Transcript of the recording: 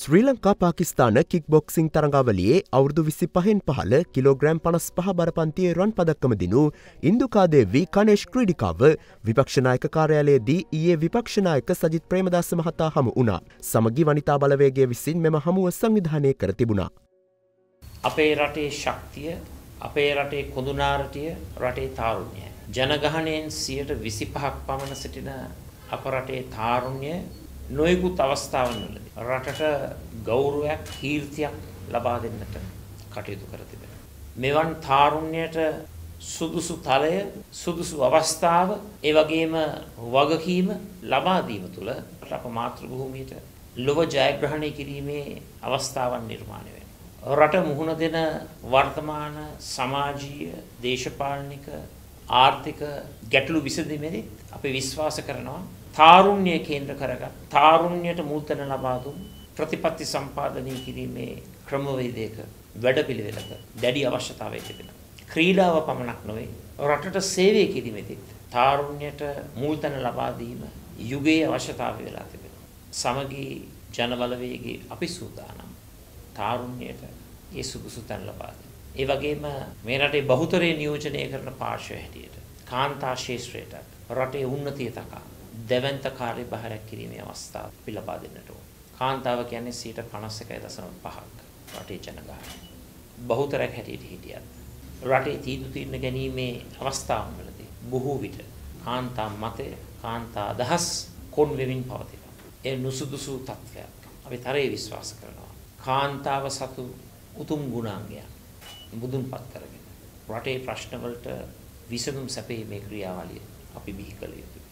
ශ්‍රී Lanka Pakistan kick boxing තරඟාවලියේ අවුදු විසි පහෙන් පහල කිලෝග්‍රෑම් පනස් පහ බරපන්තියේ රන් පදක්කම දිනු ඉන්දුකාදේවී කනේශ් ක්‍රඩිකාව විපක්ෂනායක කාර්යාලයේදී ඊයේ විපක්ෂනායක සජිත් ප්‍රේමදාස මහතා හමු වුණා. සමගි වනිතා බලවේගේ විසින් මෙම හමුව සංවිධානය කර තිබුණා. අපේ රටේ ශක්තිය අපේ රටේ කොඳුනාරටිය රටේ තාරුණ්‍යය. ජනගහනයෙන් සියට විසි පහක් පමණ සිටින අප රටේ තාරුණ්‍ය නොයෙකුත් අවස්ථාවන් වලදී රටට ගෞරවයක් කීර්තියක් ලබා දෙන්නට කටයුතු කර තිබෙනවා. මෙවන් තාරුණ්‍යයට සුදුසු තලය සුදුසු අවස්ථාව ඒ වගේම වගකීම ලබා දීම තුළ අප මාතෘ භූමියට ලොව ජයග්‍රහණය කිරීමේ අවස්ථාවන් නිර්මාණය වෙනවා. රට මුහුණ දෙන වර්තමාන සමාජීය දේශපාලනික ආර්ථික ගැටලු විසඳීමේදී අපි විශ්වාස කරනවා තාරුණ්‍ය කේන්ද්‍ර කරගත් තාරුණ්‍යයට මුල්තැන ලබා දුන් ප්‍රතිපත්ති සම්පාදනය කිරීමේ ක්‍රමවේදයක වැඩපිළිවෙලක දැඩි අවශ්‍යතාවය තිබෙනවා. ක්‍රීඩාව පමණක් නොවේ රටට සේවය කිරීමේදීත් තාරුණ්‍යයට මුල්තැන ලබා දීම යුගයේ අවශ්‍යතාවය වෙලා තිබෙනවා. සමගී ජනබලවේගයේ අපි සූදානම් තාරුණ්‍යයට ඒ සුදුසු තැන ලබා දෙන්න. ඒ වගේම මේ රටේ බහුතරය නියෝජනය කරන පාර්ශ්වය හැටියට කාන්තා ශේෂ්ත්‍රයට රටේ උන්නතිය තකා දැවැන්ත කාර්යභාරයක් කිරීමේ අවස්ථාව අපි ලබා දෙන්නට ඕන. කාන්තාව කියන්නේ 51.5ක් රටේ ජනගහනය. බහුතරයක් හැටියට හිටියත් රටේ තීන්දුව తీරන ගැනීමේ අවස්ථාවවලදී බොහෝ විට කාන්තා මතය කාන්තා අදහස් කොන් වෙමින් පවතිනවා. ඒ නුසුදුසු තත්ත්වයක්. අපි තරයේ විශ්වාස කරනවා. කාන්තාව සතු උතුම් ගුණාංගයක් බුදුන්පත් කරගෙන රටේ ප්‍රශ්න වලට විසඳුම් සැපීමේ ක්‍රියාවලිය අපි බිහි කළ යුතුයි.